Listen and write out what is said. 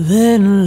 Then